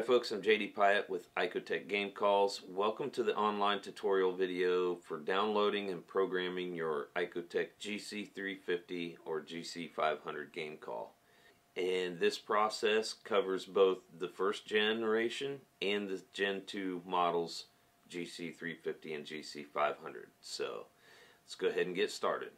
Hi folks, I'm JD Pyatt with ICOtec Game Calls. Welcome to the online tutorial video for downloading and programming your ICOtec GC350 or GC500 game call. And this process covers both the first generation and the Gen 2 models GC350 and GC500. So let's go ahead and get started.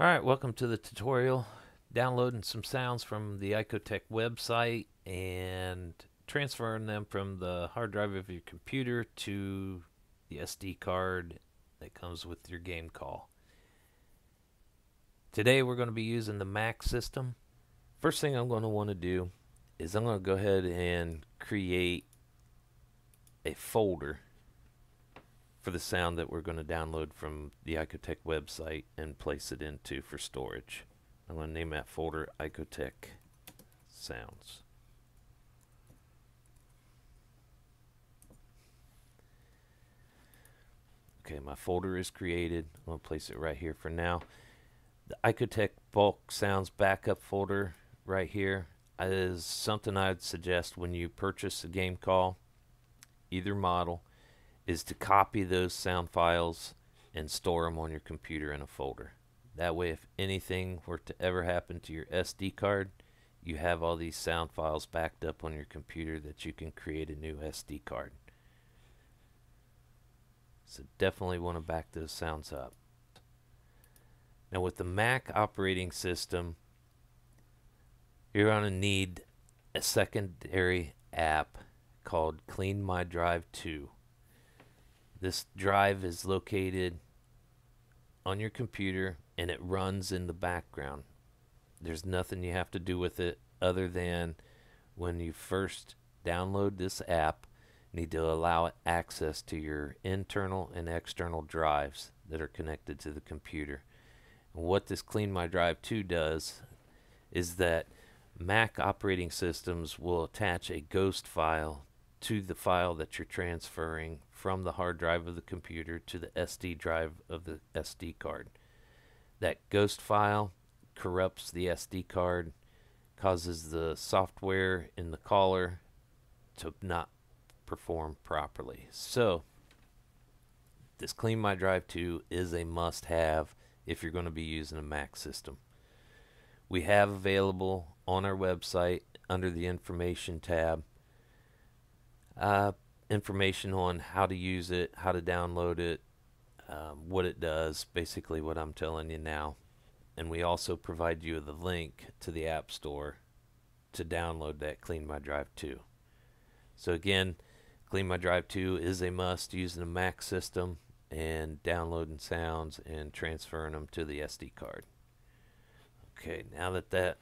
Alright, welcome to the tutorial. Downloading some sounds from the ICOtec website and transferring them from the hard drive of your computer to the SD card that comes with your game call. Today we're going to be using the Mac system. First thing I'm going to want to do is I'm going to go ahead and create a folder for the sound that we're going to download from the ICOtec website and place it into for storage. I'm going to name that folder ICOtec Sounds. Okay, my folder is created. I'm to place it right here for now. The ICOtec bulk sounds backup folder right here is something I'd suggest when you purchase a game call, either model, is to copy those sound files and store them on your computer in a folder. That way, if anything were to ever happen to your SD card, you have all these sound files backed up on your computer that you can create a new SD card. So definitely want to back those sounds up. Now with the Mac operating system, you're going to need a secondary app called Clean My Drive 2. This drive is located on your computer and it runs in the background. There's nothing you have to do with it other than when you first download this app, need to allow access to your internal and external drives that are connected to the computer. And what this Clean My Drive 2 does is that Mac operating systems will attach a ghost file to the file that you're transferring from the hard drive of the computer to the SD drive of the SD card. That ghost file corrupts the SD card, causes the software in the caller to not perform properly. So, this Clean My Drive 2 is a must have if you're going to be using a Mac system. We have available on our website under the information tab uh, information on how to use it, how to download it, um, what it does, basically what I'm telling you now. And we also provide you with the link to the App Store to download that Clean My Drive 2. So again, Clean My Drive 2 is a must using a Mac system and downloading sounds and transferring them to the SD card. Okay, now that that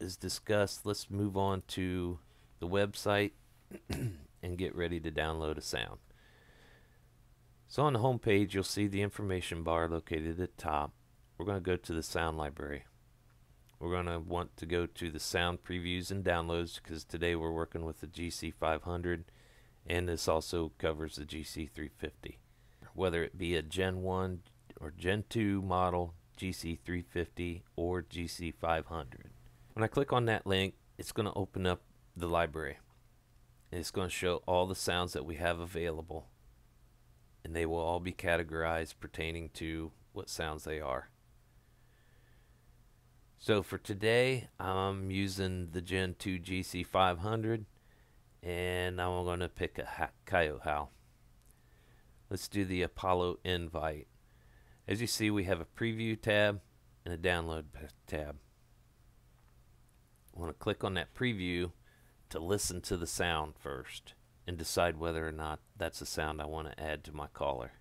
is discussed, let's move on to the website and get ready to download a sound. So on the home page, you'll see the information bar located at the top. We're going to go to the sound library. We're going to want to go to the sound previews and downloads because today we're working with the GC500 and this also covers the GC350. Whether it be a Gen 1 or Gen 2 model, GC350 or GC500. When I click on that link, it's going to open up the library. And it's going to show all the sounds that we have available. And they will all be categorized pertaining to what sounds they are. So for today, I'm using the Gen 2 GC500 and now I'm going to pick a howl. Let's do the Apollo invite. As you see, we have a preview tab and a download tab. I want to click on that preview to listen to the sound first and decide whether or not that's a sound I want to add to my caller.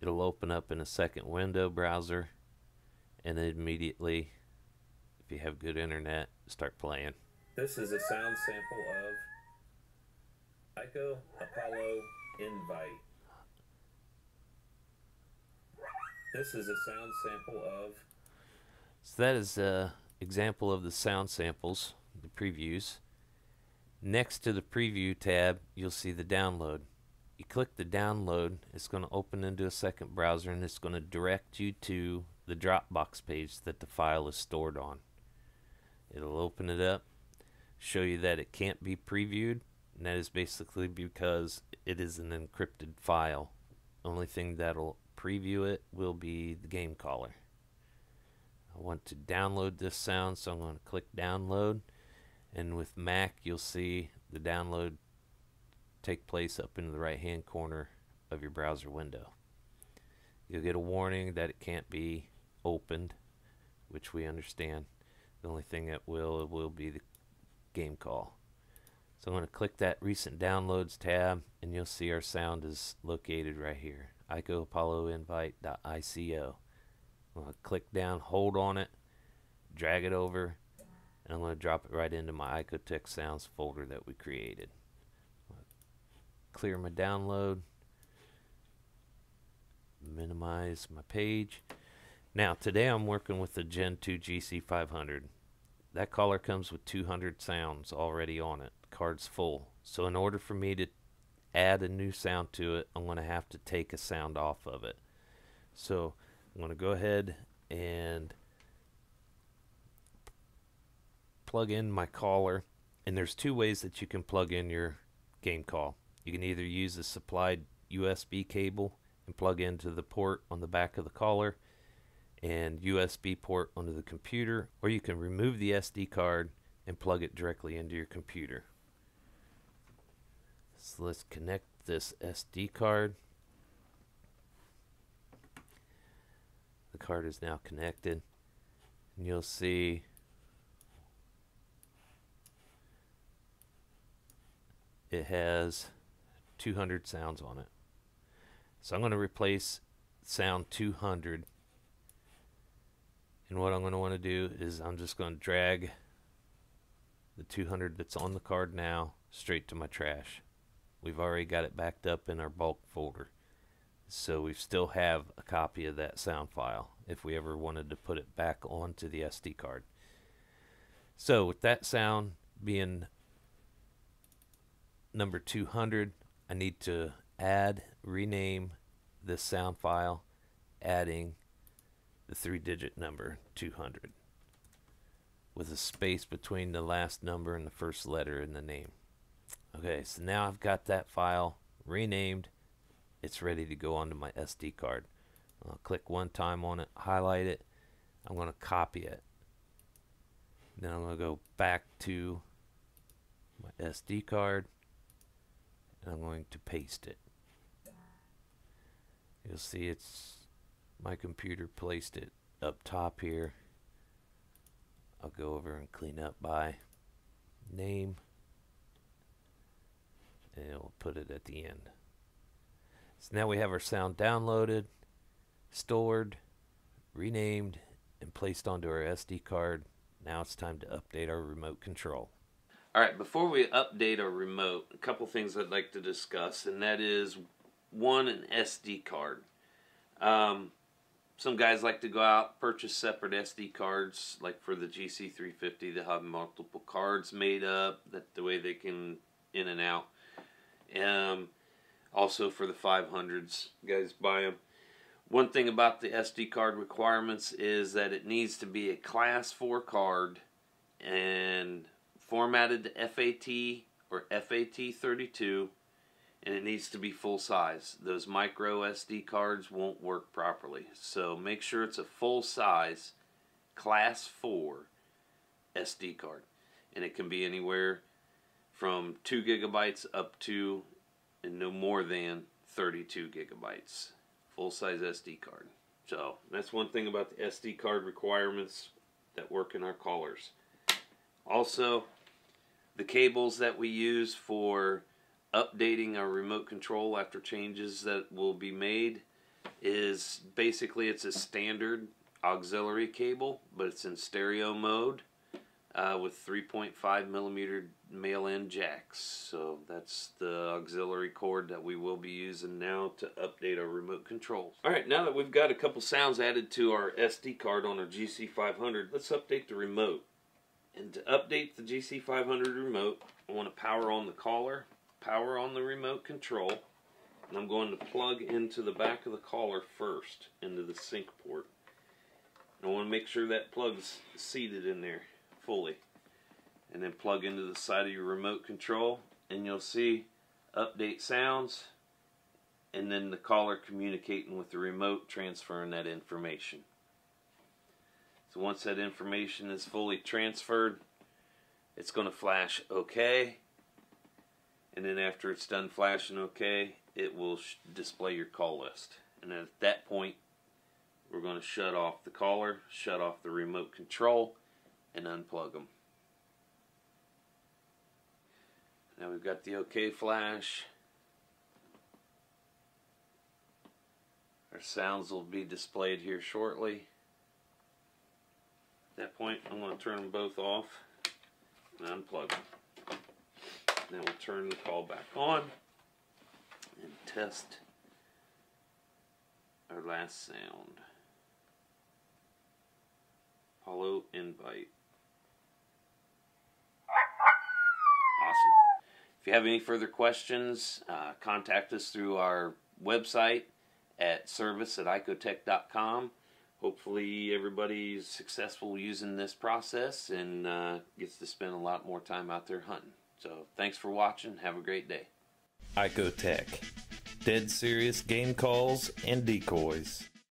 It'll open up in a second window browser and immediately, if you have good internet, start playing. This is a sound sample of Ico Apollo Invite. This is a sound sample of. So that is an example of the sound samples, the previews. Next to the preview tab, you'll see the download. You click the download, it's going to open into a second browser and it's going to direct you to the Dropbox page that the file is stored on. It'll open it up show you that it can't be previewed, and that is basically because it is an encrypted file. Only thing that'll preview it will be the game caller. I want to download this sound, so I'm going to click download. And with Mac, you'll see the download take place up in the right hand corner of your browser window. You'll get a warning that it can't be opened, which we understand. The only thing that will will be the game call. So I'm going to click that recent downloads tab and you'll see our sound is located right here. IcoApolloInvite.ico. I'm going to click down, hold on it, drag it over, and I'm going to drop it right into my ICOtec Sounds folder that we created. Clear my download, minimize my page. Now today I'm working with the Gen 2 GC500. That collar comes with 200 sounds already on it. Card's full. So in order for me to add a new sound to it, I'm going to have to take a sound off of it. So I'm going to go ahead and plug in my caller. And there's two ways that you can plug in your game call. You can either use a supplied USB cable and plug into the port on the back of the collar and USB port onto the computer, or you can remove the SD card and plug it directly into your computer. So let's connect this SD card. The card is now connected. And you'll see it has 200 sounds on it. So I'm going to replace sound 200. And what I'm going to want to do is I'm just going to drag the 200 that's on the card now straight to my trash. We've already got it backed up in our bulk folder. So we still have a copy of that sound file if we ever wanted to put it back onto the SD card. So with that sound being number 200, I need to add, rename this sound file, adding the three digit number 200 with a space between the last number and the first letter in the name. Okay, so now I've got that file renamed. It's ready to go onto my SD card. I'll click one time on it, highlight it. I'm going to copy it. Then I'm going to go back to my SD card and I'm going to paste it. You'll see it's my computer placed it up top here. I'll go over and clean up by name and we'll put it at the end. So now we have our sound downloaded, stored, renamed, and placed onto our SD card. Now it's time to update our remote control. All right, before we update our remote, a couple things I'd like to discuss, and that is one, an SD card. Um, some guys like to go out purchase separate SD cards, like for the GC350, they have multiple cards made up that the way they can in and out. Um, also for the 500s, guys buy them. One thing about the SD card requirements is that it needs to be a class 4 card and formatted to FAT or FAT32 and it needs to be full size. Those micro SD cards won't work properly. So make sure it's a full size class 4 SD card. And it can be anywhere from 2 gigabytes up to and no more than 32 gigabytes. Full size SD card. So that's one thing about the SD card requirements that work in our callers. Also, the cables that we use for updating our remote control after changes that will be made is basically it's a standard auxiliary cable, but it's in stereo mode uh, with 3.5 millimeter male-in jacks. So that's the auxiliary cord that we will be using now to update our remote controls. All right, now that we've got a couple sounds added to our SD card on our GC500, let's update the remote. And to update the GC500 remote, I want to power on the collar, power on the remote control, and I'm going to plug into the back of the collar first, into the sync port. I want to make sure that plug's seated in there fully. and then plug into the side of your remote control and you'll see update sounds and then the caller communicating with the remote transferring that information. So once that information is fully transferred, it's going to flash OK. And then after it's done flashing OK, it will display your call list. And at that point, we're going to shut off the caller, shut off the remote control, and unplug them. Now we've got the OK flash. Our sounds will be displayed here shortly. At that point, I'm going to turn them both off and unplug them. Then we'll turn the call back on and test our last sound. Apollo invite. Awesome. If you have any further questions, uh, contact us through our website at service at icotec.com. Hopefully, everybody's successful using this process and uh, gets to spend a lot more time out there hunting. So, thanks for watching. Have a great day. ICOtec. Dead serious game calls and decoys.